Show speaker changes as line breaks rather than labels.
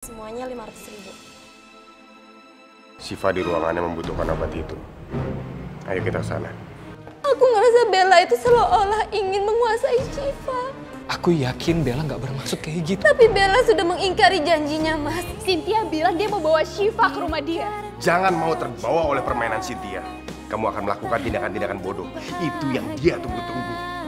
Semuanya 500 ribu.
Siva di ruangannya membutuhkan obat itu. Ayo kita ke sana.
Aku ngerasa Bella itu seolah-olah ingin menguasai Siva.
Aku yakin Bella nggak bermaksud kayak gitu.
Tapi Bella sudah mengingkari janjinya, Mas.
Cynthia bilang dia mau bawa Siva ke rumah dia.
Jangan mau terbawa oleh permainan Cynthia. Kamu akan melakukan tindakan-tindakan bodoh. Itu yang dia tunggu-tunggu.